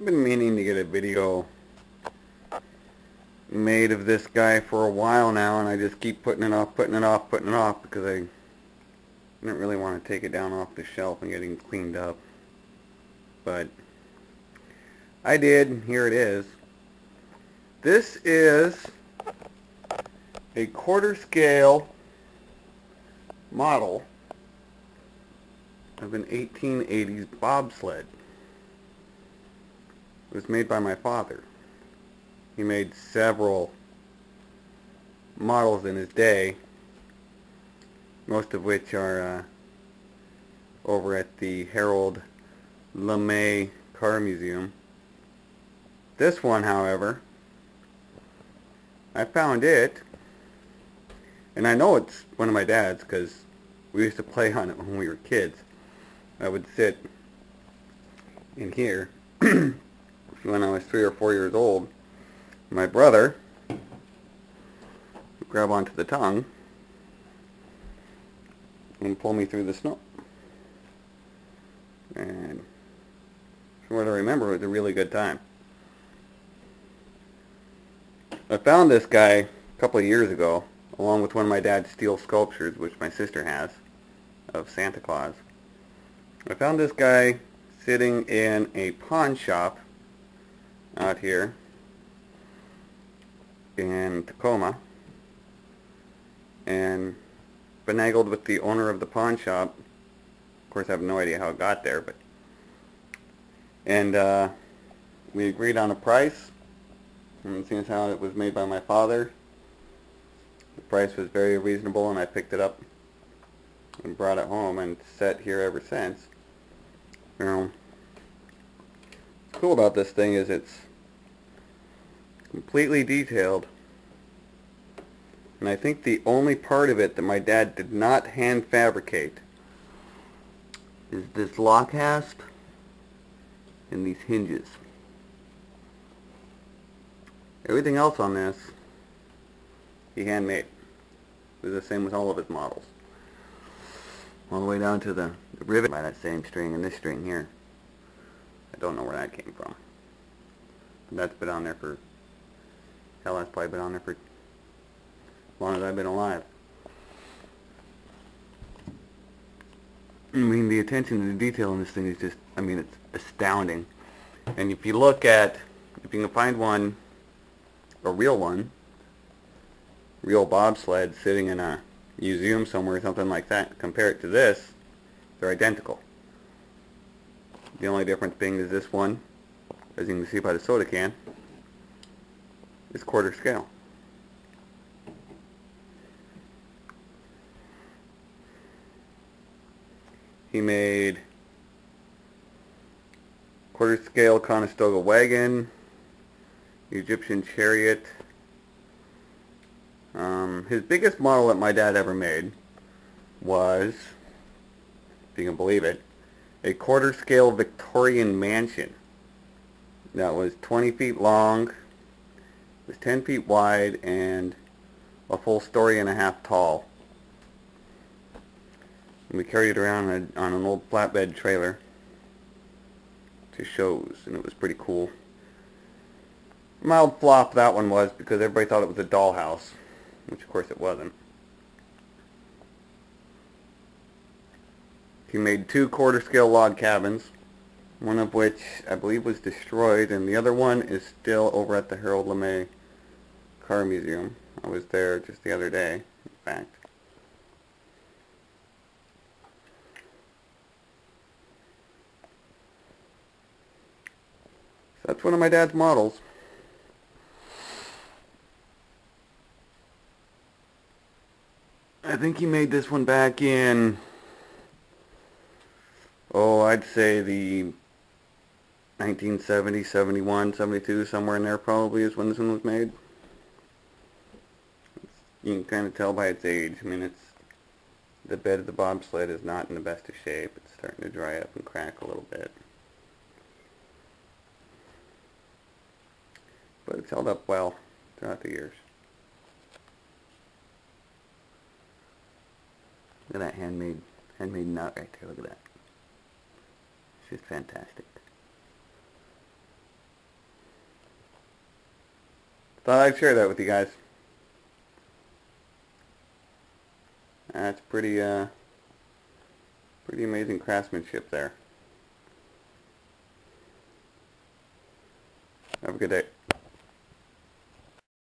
I've been meaning to get a video made of this guy for a while now and I just keep putting it off, putting it off, putting it off because I didn't really want to take it down off the shelf and getting cleaned up. But I did. Here it is. This is a quarter scale model of an 1880s bobsled. It was made by my father. He made several models in his day, most of which are uh, over at the Harold LeMay Car Museum. This one, however, I found it, and I know it's one of my dad's because we used to play on it when we were kids. I would sit in here when I was three or four years old. My brother would grab onto the tongue and pull me through the snow. And from what I remember, it was a really good time. I found this guy a couple of years ago, along with one of my dad's steel sculptures, which my sister has, of Santa Claus. I found this guy sitting in a pawn shop out here in Tacoma and finagled with the owner of the pawn shop. Of course, I have no idea how it got there, but and uh, we agreed on a price and seeing as how it was made by my father, the price was very reasonable and I picked it up and brought it home and set here ever since. You know, cool about this thing is it's completely detailed. And I think the only part of it that my dad did not hand fabricate is this lock hasp and these hinges. Everything else on this, he handmade. It was the same with all of his models. All the way down to the, the rivet by that same string and this string here. I don't know where that came from. That's been on there for, hell that's probably been on there for as long as I've been alive. I mean, the attention to the detail in this thing is just, I mean, it's astounding. And if you look at, if you can find one a real one, real bobsled sitting in a museum somewhere, something like that, compare it to this, they're identical. The only difference being is this one, as you can see by the soda can, is quarter scale. He made quarter scale Conestoga wagon, Egyptian chariot. Um, his biggest model that my dad ever made was, if you can believe it, a quarter scale Victorian mansion that was 20 feet long, was 10 feet wide, and a full story and a half tall. And we carried it around on an old flatbed trailer to shows, and it was pretty cool mild flop that one was because everybody thought it was a dollhouse, which of course it wasn't. He made two quarter scale log cabins, one of which I believe was destroyed, and the other one is still over at the Harold LeMay Car Museum. I was there just the other day, in fact. So that's one of my dad's models. I think he made this one back in, I'd say the 1970, 71, 72, somewhere in there probably is when this one was made. You can kind of tell by its age. I mean, it's the bed of the bobsled is not in the best of shape. It's starting to dry up and crack a little bit. But it's held up well throughout the years. Look at that handmade, handmade nut right there. Look at that just fantastic. Thought I'd share that with you guys. That's pretty, uh, pretty amazing craftsmanship there. Have a good day.